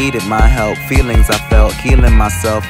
needed my help. Feelings I felt, healing myself.